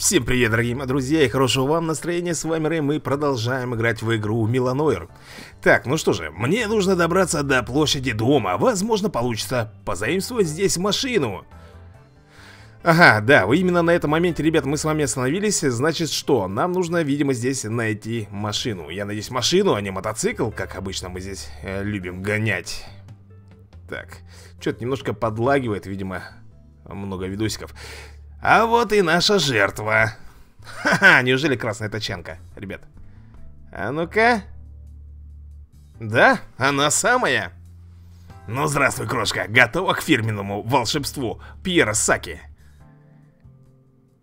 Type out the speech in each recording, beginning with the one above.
Всем привет, дорогие мои друзья, и хорошего вам настроения, с вами Рэй, мы продолжаем играть в игру Миланойр Так, ну что же, мне нужно добраться до площади дома, возможно получится позаимствовать здесь машину. Ага, да, именно на этом моменте, ребят, мы с вами остановились, значит что, нам нужно, видимо, здесь найти машину. Я надеюсь, машину, а не мотоцикл, как обычно мы здесь э, любим гонять. Так, что-то немножко подлагивает, видимо, много видосиков а вот и наша жертва. Ха-ха, неужели красная тачанка, ребят? А ну-ка. Да, она самая. Ну, здравствуй, крошка. Готова к фирменному волшебству Пьера Саки.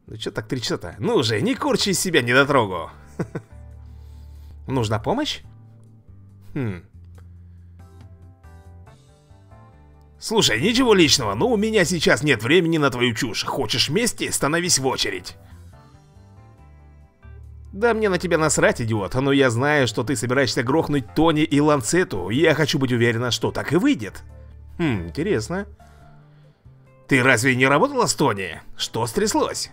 Ну, что так тричься-то? Ну уже, не курчи из себя недотрогу. Нужна помощь? Хм. Слушай, ничего личного, но у меня сейчас нет времени на твою чушь. Хочешь мести? Становись в очередь. Да мне на тебя насрать, идиот, но я знаю, что ты собираешься грохнуть Тони и Ланцету. Я хочу быть уверена, что так и выйдет. Хм, интересно. Ты разве не работала с Тони? Что стряслось?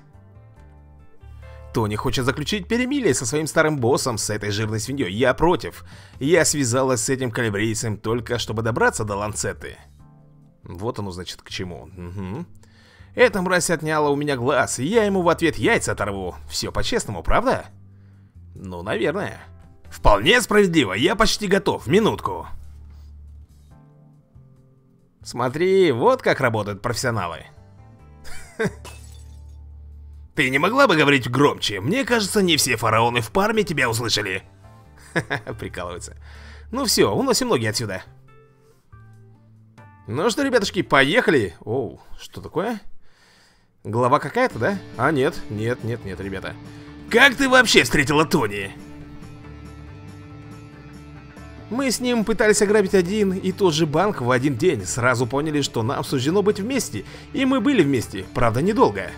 Тони хочет заключить перемирие со своим старым боссом, с этой жирной свиньей. Я против. Я связалась с этим калибрийцем только чтобы добраться до Ланцеты. Вот оно, значит, к чему. Угу. Эта мразь отняла у меня глаз, и я ему в ответ яйца оторву. Все по-честному, правда? Ну, наверное. Вполне справедливо, я почти готов. Минутку. Смотри, вот как работают профессионалы. Ты не могла бы говорить громче? Мне кажется, не все фараоны в Парме тебя услышали. Прикалываются. Ну все, уносим ноги отсюда. Ну что, ребятушки, поехали Оу, что такое? Голова какая-то, да? А, нет, нет, нет, нет, ребята Как ты вообще встретила Тони? Мы с ним пытались ограбить один и тот же банк в один день Сразу поняли, что нам суждено быть вместе И мы были вместе, правда недолго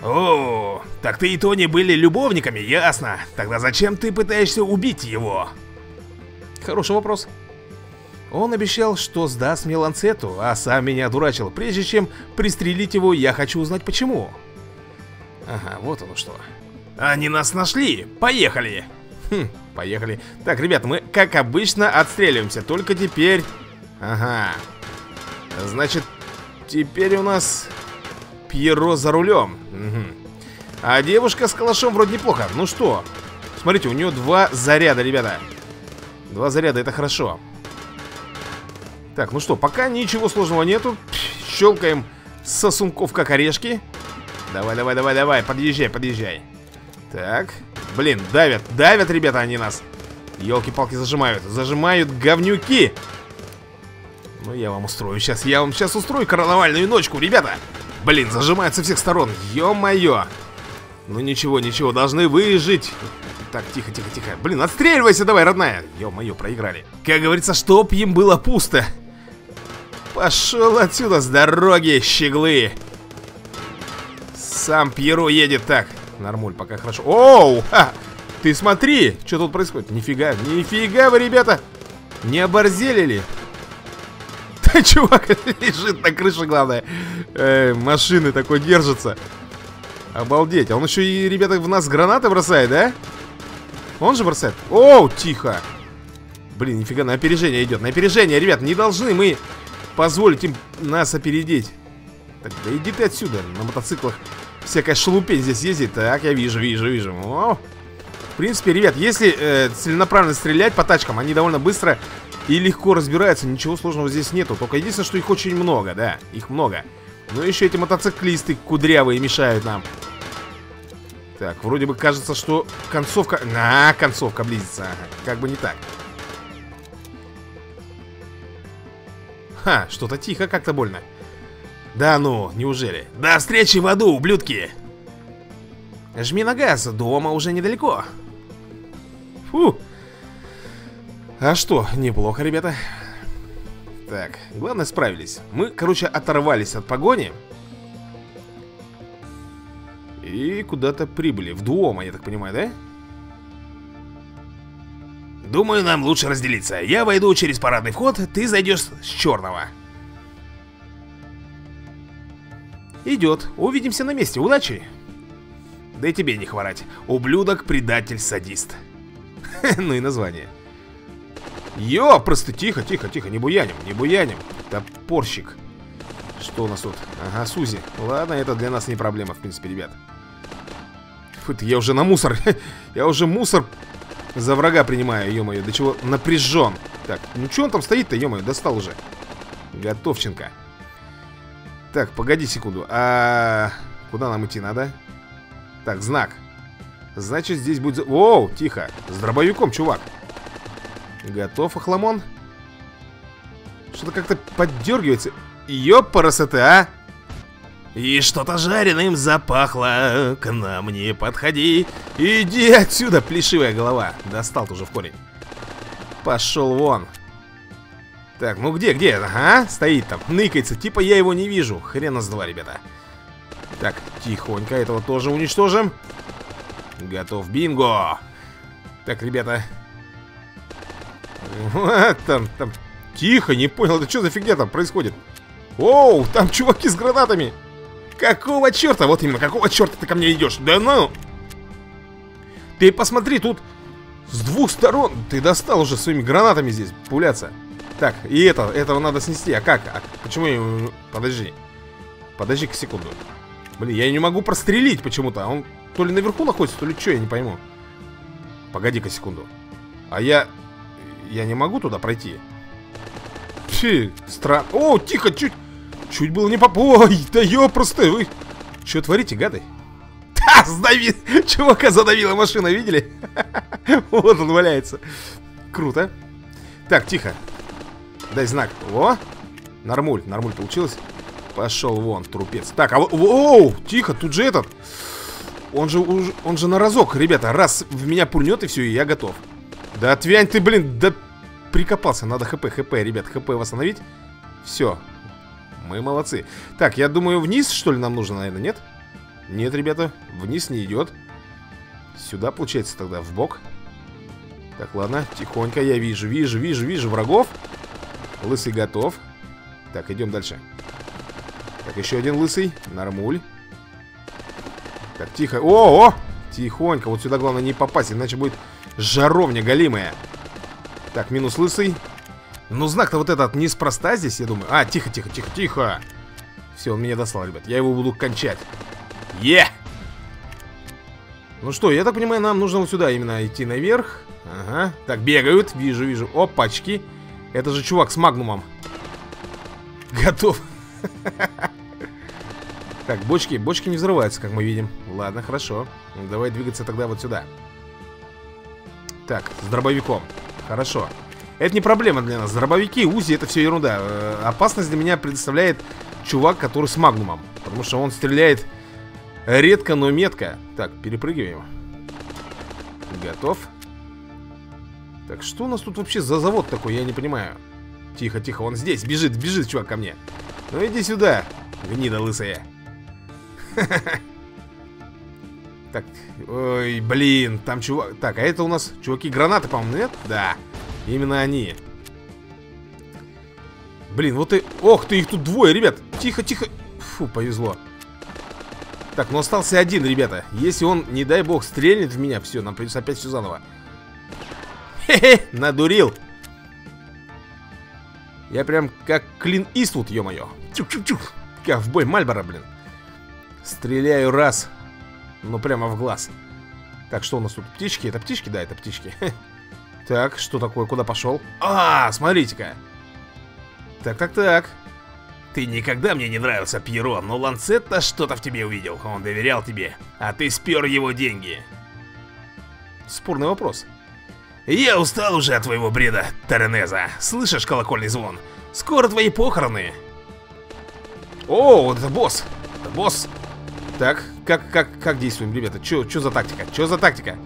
О, так ты и Тони были любовниками, ясно Тогда зачем ты пытаешься убить его? Хороший вопрос он обещал, что сдаст мне ланцету, а сам меня дурачил. Прежде чем пристрелить его, я хочу узнать почему. Ага, вот оно что. Они нас нашли! Поехали! Хм, поехали. Так, ребят, мы, как обычно, отстреливаемся. Только теперь... Ага. Значит, теперь у нас Пьеро за рулем. Угу. А девушка с калашом вроде неплохо. Ну что? Смотрите, у нее два заряда, ребята. Два заряда, это хорошо. Так, ну что, пока ничего сложного нету Щелкаем сосунков как орешки Давай, давай, давай, давай, подъезжай, подъезжай Так, блин, давят, давят, ребята, они нас Елки-палки зажимают, зажимают говнюки Ну я вам устрою сейчас, я вам сейчас устрою карнавальную ночку, ребята Блин, зажимают со всех сторон, ё-моё Ну ничего, ничего, должны выжить так, тихо, тихо, тихо. Блин, отстреливайся давай, родная. Ё-моё, проиграли. Как говорится, чтоб им было пусто. Пошел отсюда с дороги, щеглы. Сам Пьеро едет так. Нормуль, пока хорошо. Оу! Ха! Ты смотри, что тут происходит. Нифига, нифига вы, ребята. Не оборзели ли? Да, чувак лежит на крыше, главное. Э, машины такой держится. Обалдеть. А он еще и, ребята, в нас гранаты бросает, да? Он же бросает. Оу, тихо. Блин, нифига, на опережение идет. На опережение, ребят, не должны мы позволить им нас опередить. Так, да иди ты отсюда, на мотоциклах всякая шелупень здесь ездит. Так, я вижу, вижу, вижу. О! В принципе, ребят, если э, целенаправленно стрелять по тачкам, они довольно быстро и легко разбираются. Ничего сложного здесь нету. Только единственное, что их очень много, да, их много. Но еще эти мотоциклисты кудрявые мешают нам. Так, вроде бы кажется, что концовка... На, концовка близится. Ага, как бы не так. Ха, что-то тихо, как-то больно. Да ну, неужели? До встречи в аду, ублюдки! Жми на газ, дома уже недалеко. Фу. А что, неплохо, ребята. Так, главное справились. Мы, короче, оторвались от погони. И куда-то прибыли. В Дуома, я так понимаю, да? Думаю, нам лучше разделиться. Я войду через парадный вход, ты зайдешь с черного. Идет. Увидимся на месте. Удачи. Да и тебе не хворать. Ублюдок, предатель, садист. ну и название. Ё, просто тихо, тихо, тихо, не буяним, не буяним. Топорщик. Что у нас тут? Ага, Сузи. Ладно, это для нас не проблема, в принципе, ребят. Фу, я уже на мусор. я уже мусор за врага принимаю, ё-моё. До чего напряжен. Так, ну что он там стоит-то, ё-моё, достал уже. Готовченко. Так, погоди секунду. А куда нам идти надо? Так, знак. Значит, здесь будет... Оу, тихо. С дробовиком, чувак. Готов, охламон? Что-то как-то поддергивается. Ёпарасоты, а? И что-то жареным запахло. К нам не подходи. Иди отсюда, плешивая голова. Достал тоже в корень. Пошел вон. Так, ну где, где? Ага, стоит там, ныкается. Типа я его не вижу. Хрена с два, ребята. Так, тихонько этого тоже уничтожим. Готов, бинго. Так, ребята. Там, там. Тихо, не понял, это что за фигня там происходит? Оу, там чуваки с гранатами. Какого черта? Вот именно, какого черта ты ко мне идешь? Да ну! Ты посмотри, тут с двух сторон ты достал уже своими гранатами здесь пуляться. Так, и это, этого надо снести. А как? А почему я... Подожди. Подожди-ка секунду. Блин, я не могу прострелить почему-то. Он то ли наверху находится, то ли что, я не пойму. Погоди-ка секунду. А я... Я не могу туда пройти. Фи, странно. О, тихо, чуть... Чуть было не поп... Ой, да ёпросты, вы... Что творите, гады? Ха, сдави... Чувака задавила машина, видели? вот он валяется. Круто. Так, тихо. Дай знак. О! Нормуль, нормуль получилось. Пошел вон, трупец. Так, а Оу, тихо, тут же этот. Он же, он же на разок, ребята. Раз в меня пульнет и все, и я готов. Да отвянь ты, блин, да прикопался. Надо хп, хп, ребят, хп восстановить. Все. Мы молодцы. Так, я думаю, вниз, что ли, нам нужно, наверное, нет? Нет, ребята, вниз не идет. Сюда, получается, тогда, в бок. Так, ладно, тихонько, я вижу, вижу, вижу, вижу врагов. Лысый готов. Так, идем дальше. Так, еще один лысый. Нормуль. Так, тихо. О, о! Тихонько. Вот сюда главное не попасть, иначе будет жаровня голимая. Так, минус лысый. Ну, знак-то вот этот неспроста здесь, я думаю. А, тихо, тихо, тихо, тихо. Все, он меня достал, ребят. Я его буду кончать. Е! Ну что, я так понимаю, нам нужно вот сюда именно идти наверх. Ага. Так, бегают. Вижу, вижу. Опачки. Это же чувак с магнумом. Готов. Так, бочки, бочки не взрываются, как мы видим. Ладно, хорошо. Давай двигаться тогда вот сюда. Так, с дробовиком. Хорошо. Это не проблема для нас. Дробовики, УЗИ, это все ерунда. Э, опасность для меня предоставляет чувак, который с магнумом. Потому что он стреляет редко, но метко. Так, перепрыгиваем. Готов. Так, что у нас тут вообще за завод такой, я не понимаю. Тихо, тихо, он здесь, бежит, бежит чувак ко мне. Ну иди сюда, гнида лысая. Так, ой, блин, там чувак... Так, а это у нас чуваки гранаты, по-моему, нет? Да, именно они. Блин, вот и... Ох ты, их тут двое, ребят. Тихо, тихо. Фу, повезло. Так, ну остался один, ребята. Если он, не дай бог, стрельнет в меня, все, нам придется опять все заново. Хе-хе, надурил. Я прям как Клин Иствуд, ё-моё. Чук-чук-чук. Ковбой Мальборо, блин. Стреляю раз. Ну, прямо в глаз. Так, что у нас тут? Птички? Это птички? Да, это птички. Так, что такое? Куда пошел? А, смотрите-ка. Так, так, так. Ты никогда мне не нравился, Пьеро, но Ланцетта что-то в тебе увидел. Он доверял тебе, а ты спер его деньги. Спорный вопрос. Я устал уже от твоего бреда, Теренеза. Слышишь колокольный звон? Скоро твои похороны. О, это босс. Это босс. Так, как, как, как действуем, ребята? Чё, чё за тактика? Чё за тактика?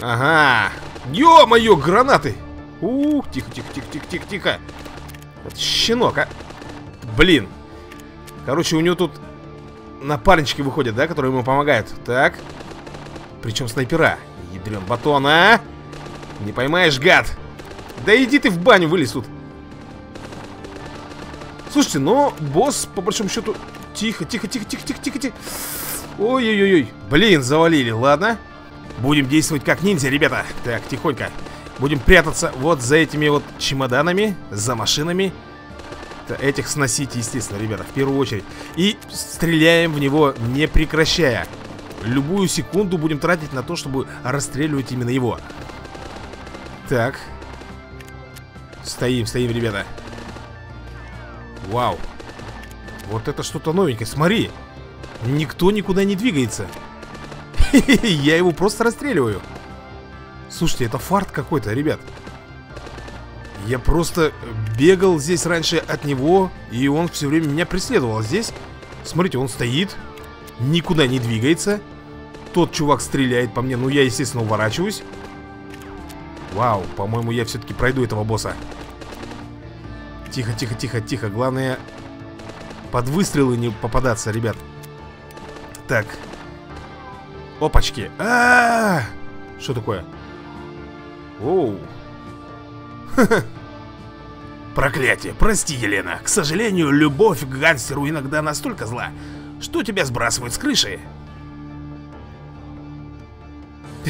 Ага. Ё-моё, гранаты. Ух, тихо, тихо, тихо, тихо, тихо, тихо. Это щенок, а. Блин. Короче, у него тут напарнички выходят, да, которые ему помогают. Так. Причем снайпера. Ядрен батон, а? Не поймаешь, гад! Да иди ты в баню, вылез тут. Слушайте, но босс, по большому счету... Тихо, тихо, тихо, тихо, тихо, тихо, тихо. Ой-ой-ой. Блин, завалили, ладно. Будем действовать как ниндзя, ребята. Так, тихонько. Будем прятаться вот за этими вот чемоданами, за машинами. Этих сносить, естественно, ребята, в первую очередь. И стреляем в него, не прекращая. Любую секунду будем тратить на то, чтобы расстреливать именно его. Так. Стоим, стоим, ребята. Вау. Вот это что-то новенькое, смотри. Никто никуда не двигается. Я его просто расстреливаю. Слушайте, это фарт какой-то, ребят. Я просто бегал здесь раньше от него, и он все время меня преследовал. А здесь, смотрите, он стоит, никуда не двигается. Тот чувак стреляет по мне, ну я, естественно, уворачиваюсь. Вау, по-моему, я все-таки пройду этого босса. Тихо, тихо, тихо, тихо. Главное, под выстрелы не попадаться, ребят. Так. Опачки. А, -а, -а, Что такое? Оу. Проклятие, прости, Елена. К сожалению, любовь к гангстеру иногда настолько зла, что тебя сбрасывают с крыши.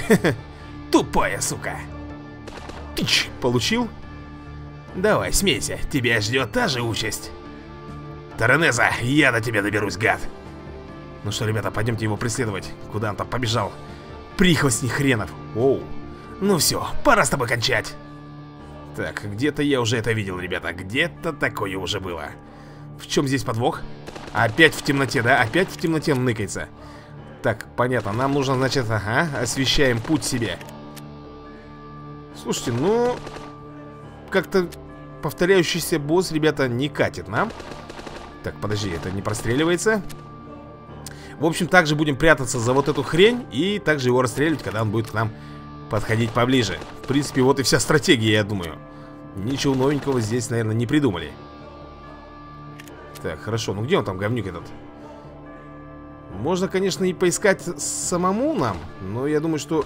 Тупая сука. Тыч, получил? Давай, смейся, тебя ждет та же участь. Таранеза, я до тебя доберусь, гад. Ну что, ребята, пойдемте его преследовать. Куда он там побежал? Прихвостни хренов. Оу. Ну все, пора с тобой кончать. Так, где-то я уже это видел, ребята. Где-то такое уже было. В чем здесь подвох? Опять в темноте, да? Опять в темноте он ныкается. Так, понятно. Нам нужно, значит, ага, освещаем путь себе. Слушайте, ну... Как-то повторяющийся босс, ребята, не катит нам. Так, подожди, это не простреливается? В общем, также будем прятаться за вот эту хрень И также его расстреливать, когда он будет к нам подходить поближе. В принципе, вот и вся стратегия, я думаю. Ничего новенького здесь, наверное, не придумали. Так, хорошо, ну где он там, говнюк этот? Можно, конечно, и поискать самому нам Но я думаю, что...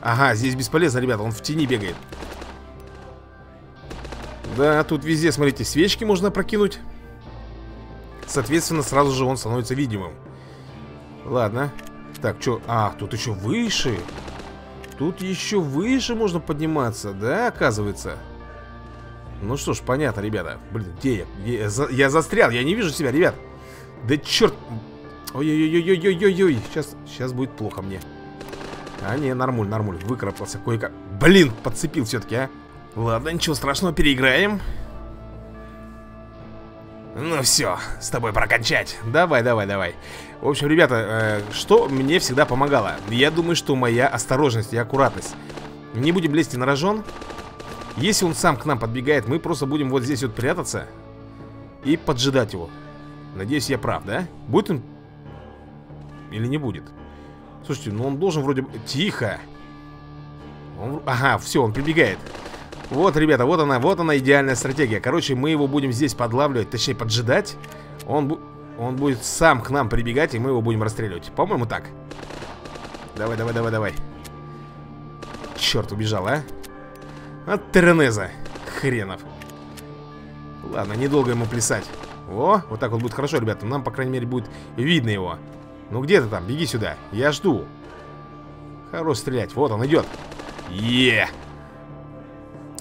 Ага, здесь бесполезно, ребята, он в тени бегает. Да, тут везде, смотрите, свечки можно прокинуть Соответственно, сразу же он становится видимым. Ладно. Так, что? А, тут еще выше. Тут еще выше можно подниматься, да, оказывается? Ну что ж, понятно, ребята. Блин, где я? Я, за, я застрял, я не вижу себя, ребят. Да черт Ой-ой-ой-ой-ой-ой-ой Сейчас, сейчас будет плохо мне. А, не, нормуль, нормуль, выкарабкался кое-как. Блин, подцепил все-таки, а. Ладно, ничего страшного, переиграем ну все, с тобой прокончать. Давай, давай, давай. В общем, ребята, э, что мне всегда помогало? Я думаю, что моя осторожность и аккуратность. Не будем лезть на рожон. Если он сам к нам подбегает Мы просто будем вот здесь вот прятаться И поджидать его. Надеюсь, я прав, да? Будет он... Или не будет? Слушайте, ну он должен вроде... Тихо! Он... Ага, все, он прибегает вот, ребята, вот она, вот она идеальная стратегия. Короче, мы его будем здесь подлавливать, точнее поджидать. Он, он будет сам к нам прибегать, и мы его будем расстреливать. По-моему, так. Давай, давай, давай, давай. Черт, убежал, а? От Теренеза Хренов. Ладно, недолго ему плясать. О, вот так вот будет хорошо, ребята. Нам, по крайней мере, будет видно его. Ну где ты там? Беги сюда, я жду. Хорош стрелять, вот он идет. Е,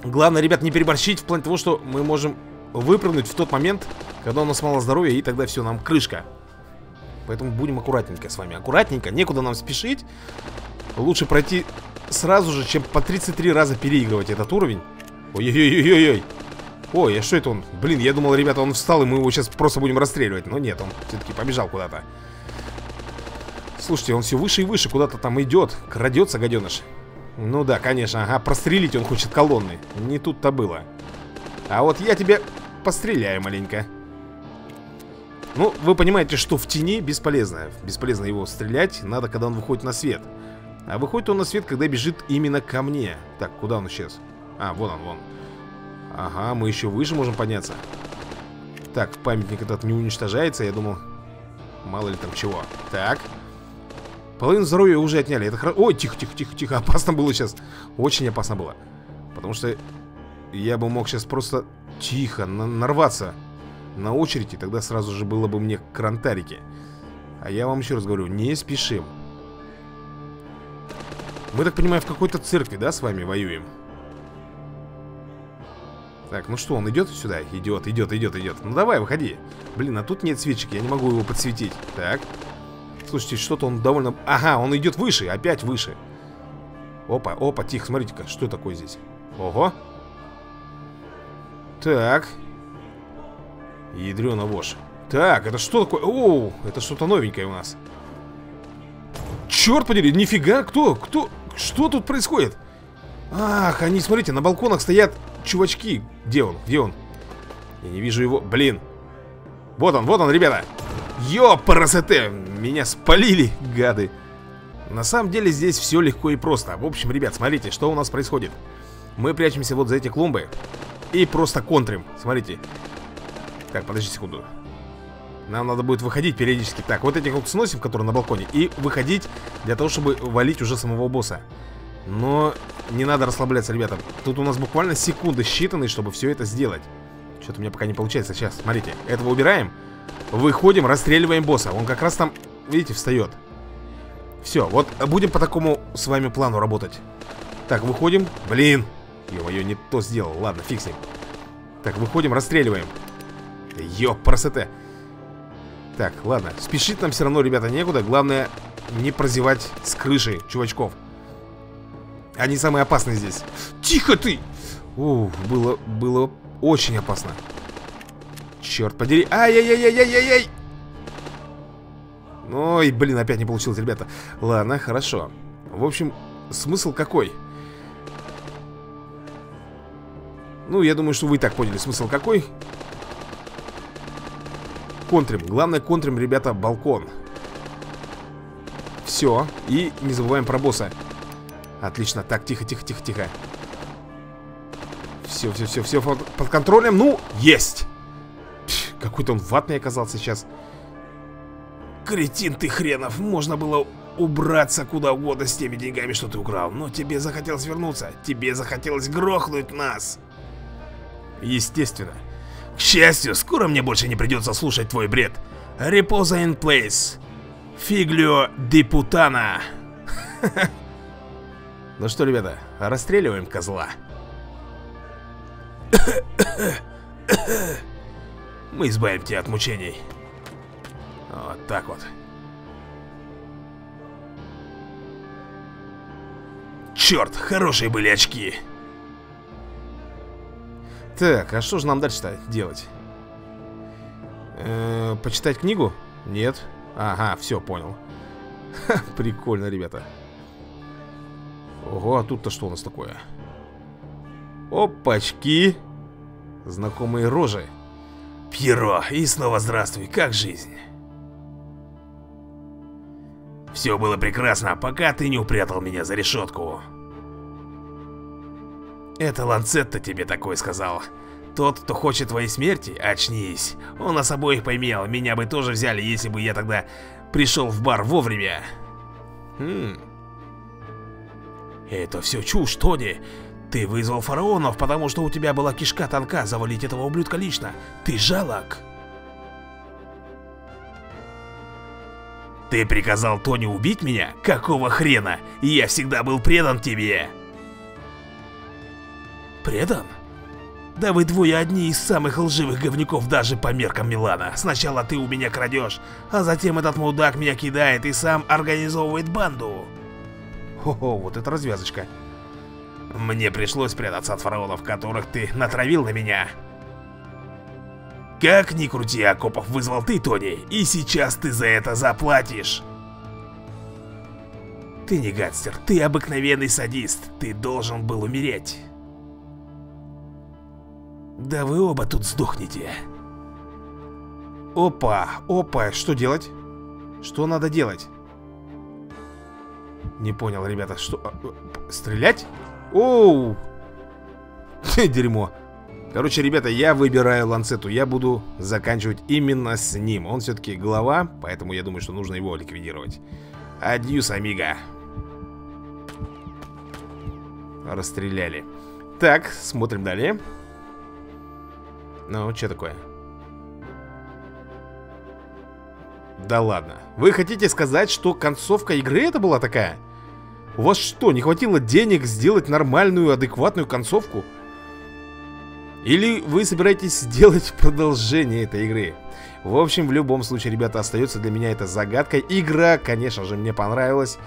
Главное, ребят, не переборщить в плане того, что мы можем выпрыгнуть в тот момент, когда у нас мало здоровья, и тогда все, нам крышка. Поэтому будем аккуратненько с вами. Аккуратненько, некуда нам спешить. Лучше пройти сразу же, чем по 33 раза переигрывать этот уровень. Ой-ой-ой-ой-ой. Ой, а что это он? Блин, я думал, ребята, он встал, и мы его сейчас просто будем расстреливать. Но нет, он все-таки побежал куда-то. Слушайте, он все выше и выше куда-то там идет. Крадется, гаденыш. Ну да, конечно, ага, прострелить он хочет колонны Не тут-то было. А вот я тебе постреляю маленько. Ну, вы понимаете, что в тени бесполезно. Бесполезно его стрелять, надо, когда он выходит на свет. А выходит он на свет, когда бежит именно ко мне. Так, куда он исчез? А, вон он, вон. Ага, мы еще выше можем подняться. Так, памятник этот не уничтожается, я думал Мало ли там чего. Так Половину здоровья уже отняли. Это хорошо. Ой, тихо, тихо, тихо, тихо. Опасно было сейчас. Очень опасно было. Потому что я бы мог сейчас просто тихо на нарваться на очереди, тогда сразу же было бы мне крантарики. А я вам еще раз говорю, не спешим. Мы, так понимаю, в какой-то церкви, да, с вами воюем? Так, ну что, он идет сюда? Идет, идет, идет, идет. Ну давай, выходи. Блин, а тут нет свечек, я не могу его подсветить. Так. Слушайте, что-то он довольно... Ага, он идет выше, опять выше. Опа, опа, тихо, смотрите-ка, что такое здесь? Ого. Так. Ядрена вошь. Так, это что такое? Оу, это что-то новенькое у нас. Черт подери, нифига, кто? Кто? Что тут происходит? Ах, они, смотрите, на балконах стоят чувачки. Где он? Где он? Я не вижу его. Блин. Вот он, вот он, ребята. Ёпарасете, меня спалили, гады. На самом деле здесь все легко и просто. В общем, ребят, смотрите, что у нас происходит. Мы прячемся вот за эти клумбы и просто контрим. Смотрите. Так, подожди секунду. Нам надо будет выходить периодически. Так, вот этих вот сносим, которые на балконе, и выходить для того, чтобы валить уже самого босса. Но не надо расслабляться, ребята. Тут у нас буквально секунды считанные, чтобы все это сделать. Что-то у меня пока не получается. Сейчас, смотрите. Этого убираем. Выходим, расстреливаем босса. Он как раз там, видите, встает. Все, вот будем по такому с вами плану работать. Так, выходим. Блин. Ё-моё, не то сделал. Ладно, ним. Так, выходим, расстреливаем. Ёпрасоте. Так, ладно. Спешить нам все равно, ребята, некуда. Главное, не прозевать с крыши чувачков. Они самые опасные здесь. Тихо ты! Ух, было, было очень опасно. Черт подери. Ай-яй-яй-яй-яй-яй! Ой, блин, опять не получилось, ребята. Ладно, хорошо. В общем, смысл какой? Ну, я думаю, что вы и так поняли, смысл какой. Контрим. Главное, контрим, ребята, балкон. Все. И не забываем про босса. Отлично. Так, тихо, тихо, тихо, тихо. Все, все, все, все под контролем. Ну, есть. Какой-то он ватный оказался сейчас. Кретин ты хренов. Можно было убраться куда угодно с теми деньгами, что ты украл. Но тебе захотелось вернуться. Тебе захотелось грохнуть нас. Естественно. К счастью, скоро мне больше не придется слушать твой бред. Репоза in place. Фиглио депутана. Ну что, ребята, расстреливаем козла. Мы избавим тебя от мучений. Вот так вот. Черт, хорошие были очки. Так, а что же нам дальше-то делать? Э почитать книгу? Нет. Ага, все, понял. Ха, прикольно, ребята. Ого, а тут-то что у нас такое? Опачки! Знакомые рожи. Пьеро, и снова здравствуй, как жизнь? Все было прекрасно, пока ты не упрятал меня за решетку. Это Ланцетто тебе такой сказал. Тот, кто хочет твоей смерти, очнись. Он нас обоих поймел, меня бы тоже взяли, если бы я тогда пришел в бар вовремя. Хм, это все чушь, Тони. Ты вызвал фараонов, потому что у тебя была кишка тонка завалить этого ублюдка лично. Ты жалок. Ты приказал Тони убить меня? Какого хрена? Я всегда был предан тебе. Предан? Да вы двое одни из самых лживых говнюков даже по меркам Милана. Сначала ты у меня крадешь, а затем этот мудак меня кидает и сам организовывает банду. Хо-хо, вот это развязочка. Мне пришлось прятаться от фараонов, которых ты натравил на меня. Как ни крути, окопов вызвал ты, Тони, и сейчас ты за это заплатишь. Ты не гангстер, ты обыкновенный садист, ты должен был умереть. Да вы оба тут сдохнете. Опа, опа, что делать? Что надо делать? Не понял, ребята, что... А, а, стрелять? Оу! Дерьмо. Короче, ребята, я выбираю ланцету. Я буду заканчивать именно с ним. Он все-таки глава, поэтому я думаю, что нужно его ликвидировать. Адьюс, амиго. Расстреляли. Так, смотрим далее. Ну, что такое? Да ладно. Вы хотите сказать, что концовка игры это была такая? У вас что, не хватило денег сделать нормальную, адекватную концовку? Или вы собираетесь сделать продолжение этой игры? В общем, в любом случае, ребята, остается для меня это загадкой. Игра, конечно же, мне понравилась.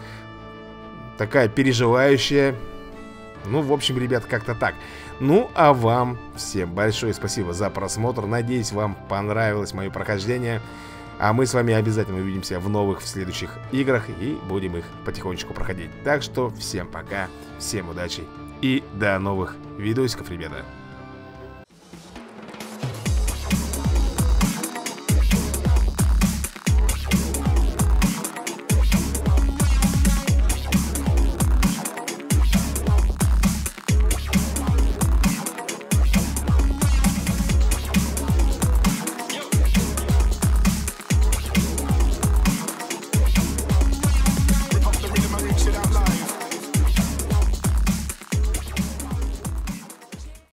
Такая переживающая. Ну, в общем, ребят, как-то так. Ну, а вам всем большое спасибо за просмотр. Надеюсь, вам понравилось мое прохождение. А мы с вами обязательно увидимся в новых, в следующих играх и будем их потихонечку проходить. Так что всем пока, всем удачи и до новых видосиков, ребята.